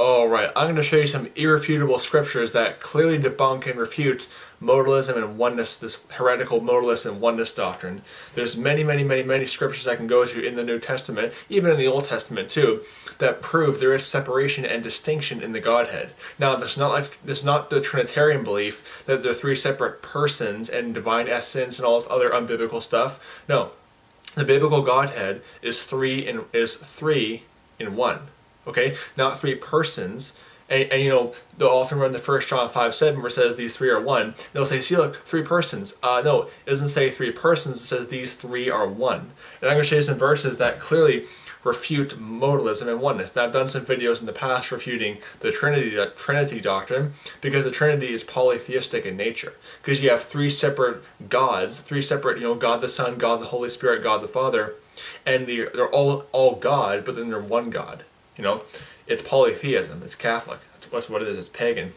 Alright, I'm going to show you some irrefutable scriptures that clearly debunk and refute modalism and oneness, this heretical modalist and oneness doctrine. There's many, many, many, many scriptures I can go to in the New Testament, even in the Old Testament too, that prove there is separation and distinction in the Godhead. Now, this is not like this is not the Trinitarian belief that there are three separate persons and divine essence and all this other unbiblical stuff. No, the biblical Godhead is three in is three in one okay? Not three persons. And, and, you know, they'll often run the first John 5 7 where it says these three are one. They'll say, see, look, three persons. Uh, no, it doesn't say three persons, it says these three are one. And I'm going to show you some verses that clearly refute modalism and oneness. Now, I've done some videos in the past refuting the Trinity, uh, Trinity doctrine because the Trinity is polytheistic in nature. Because you have three separate gods, three separate, you know, God the Son, God the Holy Spirit, God the Father, and they're all, all God, but then they're one God. You know, it's polytheism. It's Catholic. That's what it is. It's pagan.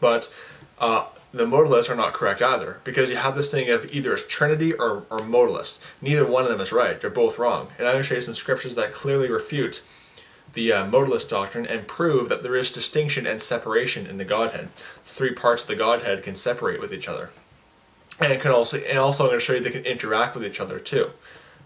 But uh, the modalists are not correct either because you have this thing of either it's Trinity or, or modalist. Neither one of them is right. They're both wrong. And I'm going to show you some scriptures that clearly refute the uh, modalist doctrine and prove that there is distinction and separation in the Godhead. Three parts of the Godhead can separate with each other. And can also, and also I'm going to show you they can interact with each other too.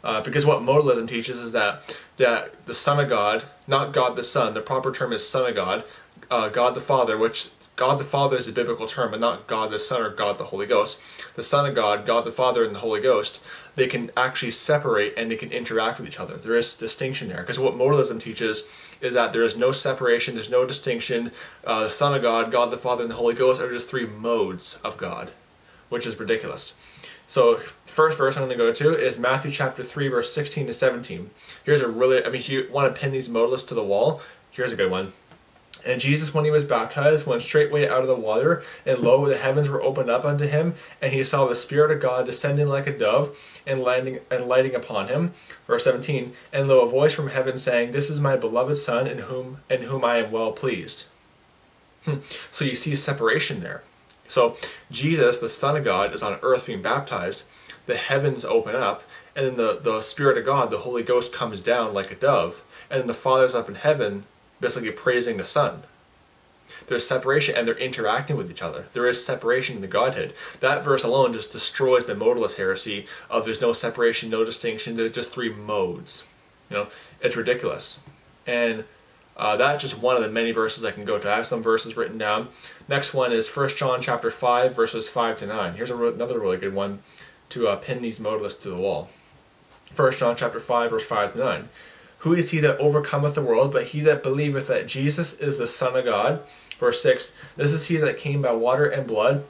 Uh, because what modalism teaches is that that the Son of God, not God the Son, the proper term is Son of God, uh, God the Father, which God the Father is a biblical term, but not God the Son or God the Holy Ghost. The Son of God, God the Father, and the Holy Ghost, they can actually separate and they can interact with each other. There is distinction there. Because what modalism teaches is that there is no separation, there's no distinction. Uh, the Son of God, God the Father, and the Holy Ghost are just three modes of God, which is ridiculous. So first verse I'm going to go to is Matthew chapter 3 verse 16 to 17. Here's a really, I mean if you want to pin these modalists to the wall, here's a good one. And Jesus, when he was baptized, went straightway out of the water, and lo, the heavens were opened up unto him, and he saw the Spirit of God descending like a dove, and landing and lighting upon him. Verse 17. And lo, a voice from heaven saying, This is my beloved Son, in whom in whom I am well pleased. Hmm. So you see separation there. So Jesus, the Son of God, is on earth being baptized. The heavens open up, and then the, the Spirit of God, the Holy Ghost, comes down like a dove, and then the Father's up in heaven, basically praising the Son. There's separation, and they're interacting with each other. There is separation in the Godhead. That verse alone just destroys the modalist heresy of there's no separation, no distinction. There's just three modes. You know, it's ridiculous. And uh, that's just one of the many verses I can go to. I have some verses written down. Next one is 1 John chapter 5, verses 5 to 9. Here's another really good one to uh, pin these modalists to the wall. 1 John chapter 5, verse 5 to 9. Who is he that overcometh the world, but he that believeth that Jesus is the Son of God? Verse 6. This is he that came by water and blood,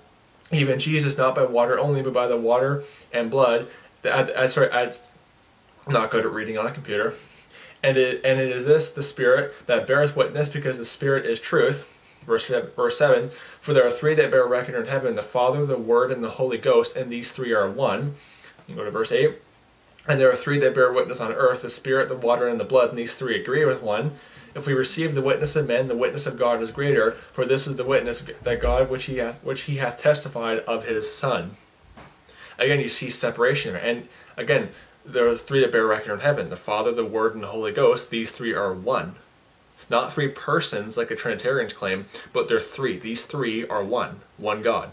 even Jesus, not by water only, but by the water and blood. I, I, sorry, I'm not good at reading on a computer. And it, and it is this, the Spirit, that beareth witness, because the Spirit is truth. Verse, verse 7 For there are three that bear record in heaven the Father, the Word, and the Holy Ghost, and these three are one. You go to verse 8. And there are three that bear witness on earth the Spirit, the water, and the blood, and these three agree with one. If we receive the witness of men, the witness of God is greater, for this is the witness that God which he hath, which he hath testified of his Son. Again, you see separation. And again, there are three that bear record in heaven the Father, the Word, and the Holy Ghost. These three are one. Not three persons like the Trinitarians claim, but they're three. These three are one, one God.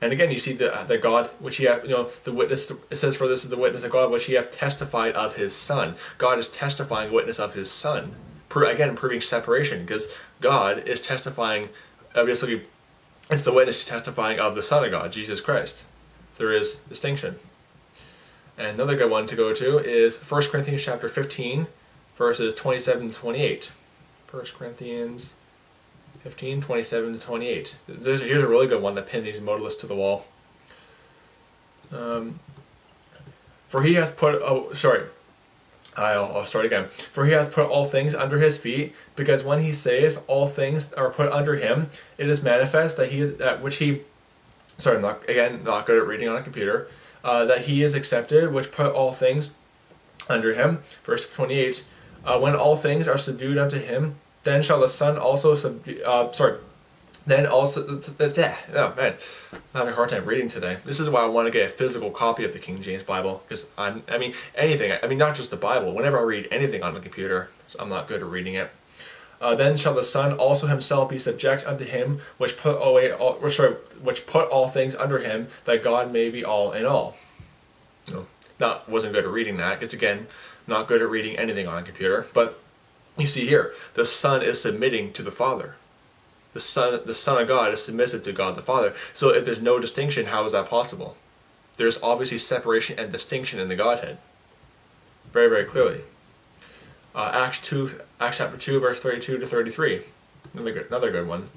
And again, you see the, uh, the God which he hath, you know, the witness, it says, For this is the witness of God which he hath testified of his Son. God is testifying witness of his Son. Again, proving separation, because God is testifying, obviously, it's the witness testifying of the Son of God, Jesus Christ. There is distinction. And another good one to go to is 1 Corinthians chapter 15, verses 27 to 28. 1 Corinthians 15, 27 to 28. There's, here's a really good one that pinned these modalists to the wall. Um, for he hath put, oh, sorry, I'll, I'll, start again. For he hath put all things under his feet, because when he saith all things are put under him, it is manifest that he is, that which he, sorry, not, again, not good at reading on a computer, uh, that he is accepted, which put all things under him. Verse 28, uh, when all things are subdued unto him, then shall the Son also subdue, uh, sorry, then also, yeah, oh man, I'm having a hard time reading today. This is why I want to get a physical copy of the King James Bible, because I'm, I mean, anything, I mean, not just the Bible, whenever I read anything on my computer, I'm not good at reading it. Uh, then shall the Son also himself be subject unto him, which put away all, or sorry, which put all things under him, that God may be all in all. No, that wasn't good at reading that, It's again, not good at reading anything on a computer. But you see here, the Son is submitting to the Father. The Son, the Son of God is submissive to God the Father. So if there's no distinction, how is that possible? There's obviously separation and distinction in the Godhead. Very, very clearly. Uh, Acts 2, Acts chapter 2, verse 32 to 33. Another good, another good one.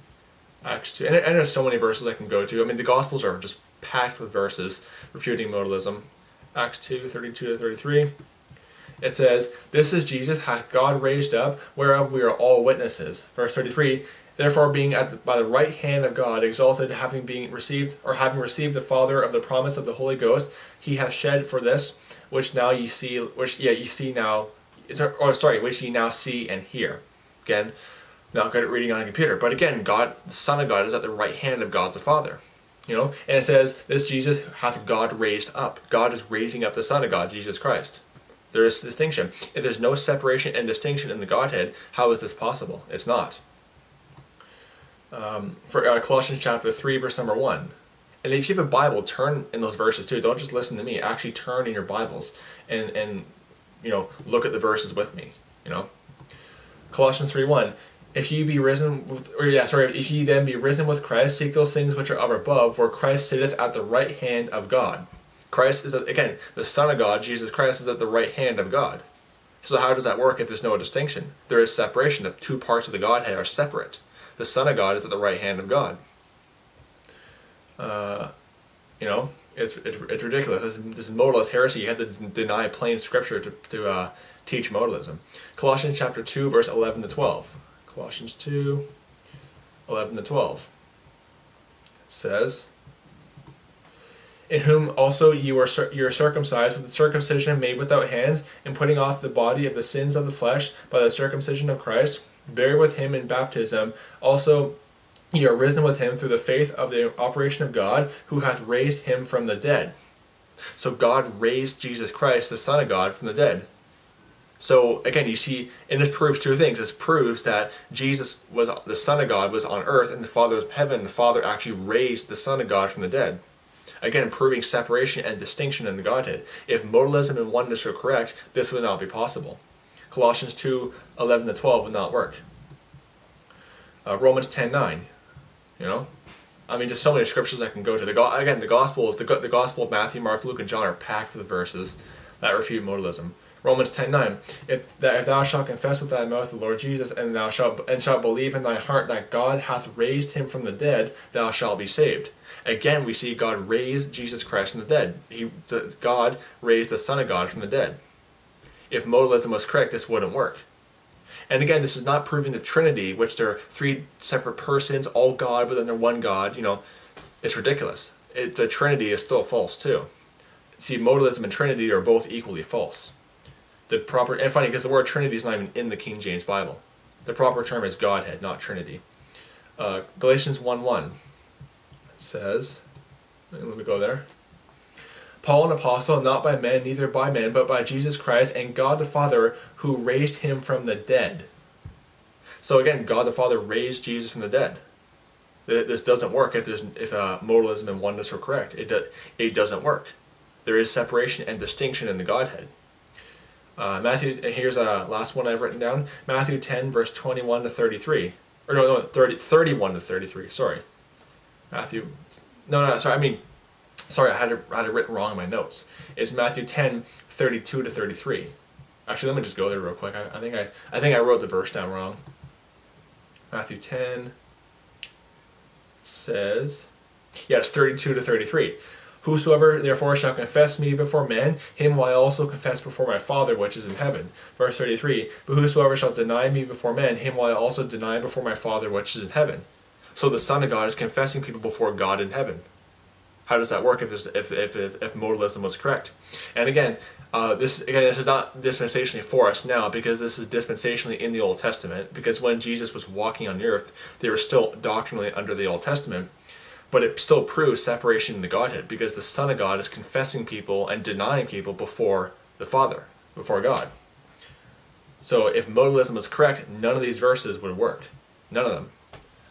Acts 2. And, and there's so many verses I can go to. I mean, the Gospels are just packed with verses refuting modalism. Acts 2, 32 to 33. It says, This is Jesus hath God raised up, whereof we are all witnesses. Verse 33. Therefore, being at the, by the right hand of God, exalted, having been received, or having received the Father of the promise of the Holy Ghost, he hath shed for this, which now ye see, which yeah ye see now or sorry, which ye now see and hear. Again, not good at reading on a computer. But again, God, the Son of God, is at the right hand of God the Father. You know, and it says, This Jesus hath God raised up. God is raising up the Son of God, Jesus Christ. There is distinction. If there's no separation and distinction in the Godhead, how is this possible? It's not. Um, for uh, Colossians chapter 3, verse number 1. And if you have a Bible, turn in those verses too. Don't just listen to me. Actually turn in your Bibles and, and you know, look at the verses with me, you know. Colossians 3.1, if ye be risen, with, or yeah, sorry, if ye then be risen with Christ, seek those things which are up above, where Christ sitteth at the right hand of God. Christ is, again, the Son of God, Jesus Christ, is at the right hand of God. So how does that work if there's no distinction? There is separation. The two parts of the Godhead are separate. The Son of God is at the right hand of God. Uh, you know, it's, it's, it's ridiculous. This, this modalist heresy, you have to deny plain scripture to, to uh, teach modalism. Colossians chapter 2, verse 11 to 12. Colossians 2, 11 to 12. It says, In whom also you are, you are circumcised with the circumcision made without hands, and putting off the body of the sins of the flesh by the circumcision of Christ, buried with him in baptism, also Ye are risen with him through the faith of the operation of God, who hath raised him from the dead. So God raised Jesus Christ, the Son of God, from the dead. So again, you see, and this proves two things. This proves that Jesus was the Son of God was on earth, and the Father was heaven. The Father actually raised the Son of God from the dead. Again, proving separation and distinction in the Godhead. If modalism and oneness are correct, this would not be possible. Colossians 2, 11 to 12 would not work. Uh, Romans 10, 9. You know, I mean, just so many scriptures I can go to. The again, the Gospels, the, the Gospel of Matthew, Mark, Luke, and John are packed with verses that refute modalism. Romans 10:9. If that if thou shalt confess with thy mouth the Lord Jesus, and thou shalt and shalt believe in thy heart that God hath raised him from the dead, thou shalt be saved. Again, we see God raised Jesus Christ from the dead. He, the, God raised the Son of God from the dead. If modalism was correct, this wouldn't work. And again, this is not proving the Trinity, which they're three separate persons, all God, but then they're one God. You know, it's ridiculous. It, the Trinity is still false too. See, modalism and Trinity are both equally false. The proper and funny because the word Trinity is not even in the King James Bible. The proper term is Godhead, not Trinity. Uh, Galatians 1.1 says, let me go there. Paul, an apostle, not by men, neither by men, but by Jesus Christ and God the Father, who raised him from the dead. So again, God the Father raised Jesus from the dead. This doesn't work if there's if uh, modalism and oneness are correct. It do, it doesn't work. There is separation and distinction in the Godhead. Uh, Matthew, and here's a last one I've written down. Matthew 10, verse 21 to 33. Or no, no, 30, 31 to 33, sorry. Matthew, no, no, sorry, I mean Sorry, I had it, I had it written wrong in my notes. It's Matthew 10, 32 to 33. Actually, let me just go there real quick. I, I think I, I think I wrote the verse down wrong. Matthew 10 says, it's 32 to 33. Whosoever therefore shall confess me before men, him will I also confess before my Father which is in heaven. Verse 33, But whosoever shall deny me before men, him will I also deny before my Father which is in heaven. So the Son of God is confessing people before God in heaven. How does that work if, if, if, if, modalism was correct? And again, uh, this again this is not dispensationally for us now because this is dispensationally in the Old Testament. Because when Jesus was walking on the earth, they were still doctrinally under the Old Testament, but it still proves separation in the Godhead because the Son of God is confessing people and denying people before the Father, before God. So if modalism was correct, none of these verses would work. None of them.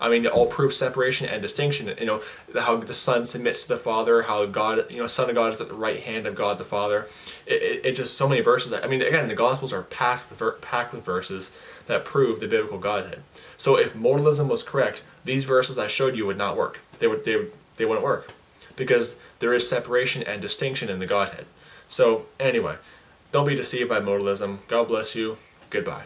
I mean, all prove separation and distinction. You know, how the Son submits to the Father, how God, you know, Son of God is at the right hand of God the Father. It, it, it just so many verses. I mean, again, the Gospels are packed with, packed with verses that prove the biblical Godhead. So if modalism was correct, these verses I showed you would not work. They would, they, they wouldn't work because there is separation and distinction in the Godhead. So anyway, don't be deceived by modalism. God bless you. Goodbye.